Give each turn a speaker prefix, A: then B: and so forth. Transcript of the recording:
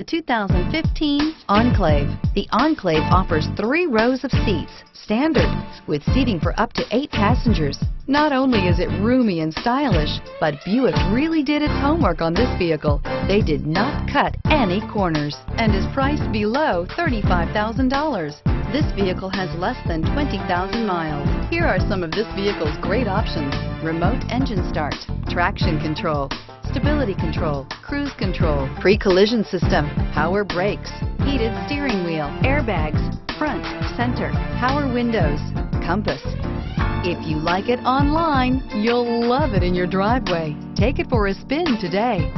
A: The 2015 Enclave. The Enclave offers three rows of seats, standard, with seating for up to eight passengers. Not only is it roomy and stylish, but Buick really did its homework on this vehicle. They did not cut any corners and is priced below $35,000. This vehicle has less than 20,000 miles. Here are some of this vehicle's great options. Remote engine start, traction control, stability control, cruise control, pre-collision system, power brakes, heated steering wheel, airbags, front, center, power windows, compass. If you like it online, you'll love it in your driveway. Take it for a spin today.